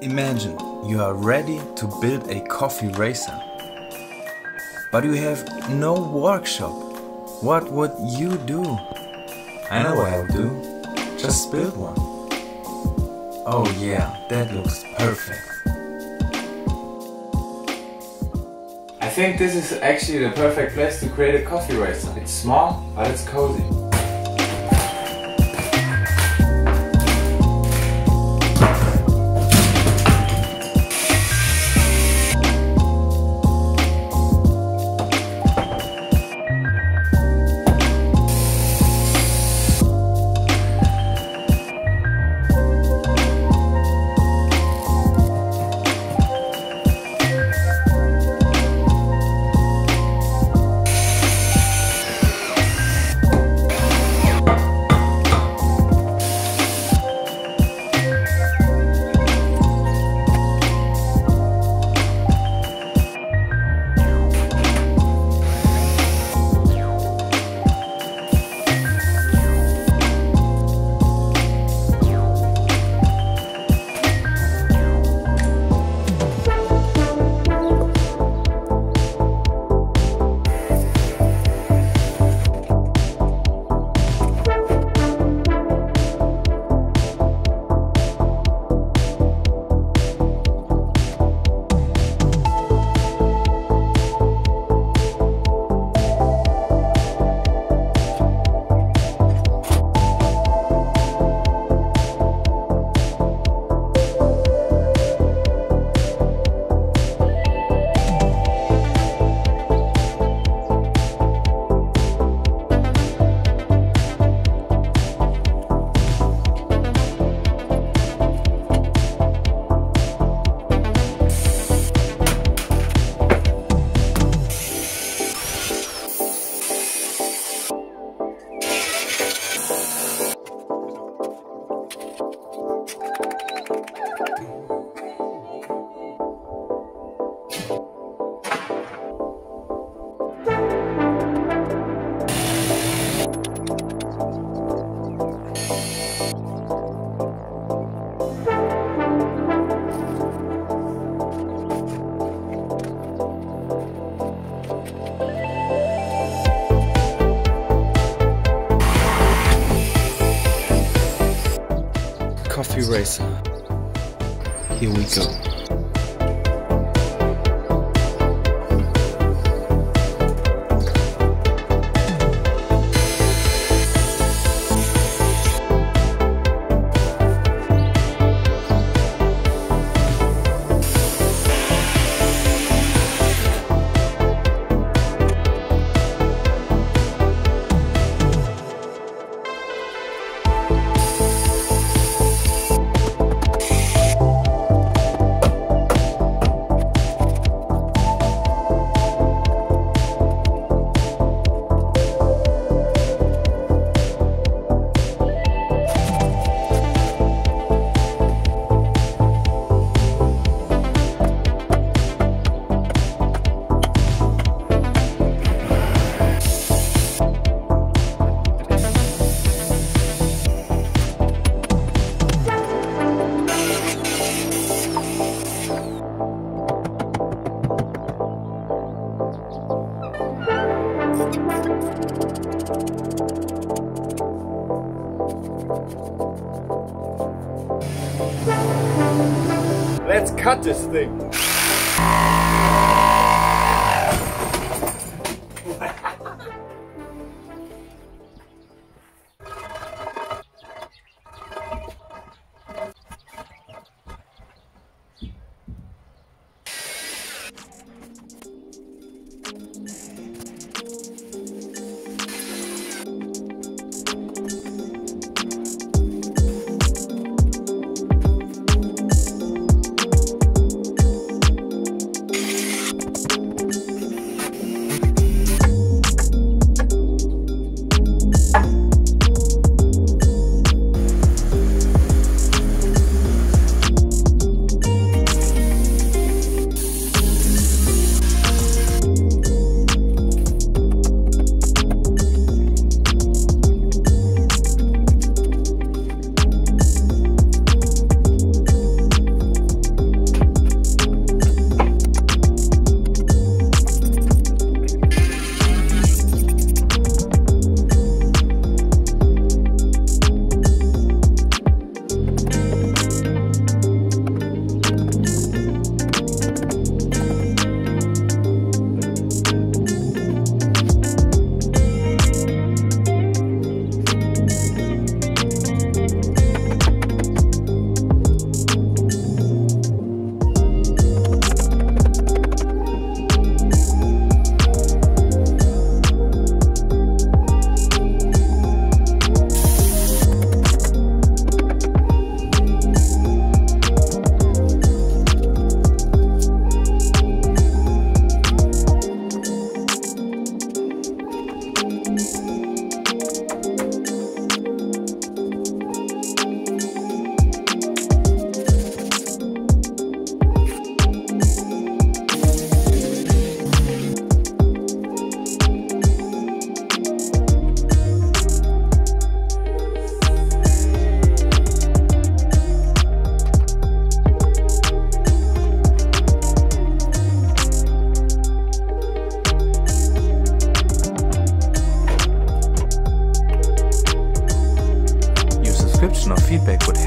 Imagine you are ready to build a cafe racer, but you have no workshop. What would you do? I know what I'll do. Just build one. Oh yeah, that looks perfect. I think this is actually the perfect place to create a cafe racer. It's small, but it's cozy. Racer. Here we go. Let's cut this thing.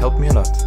help me a lot.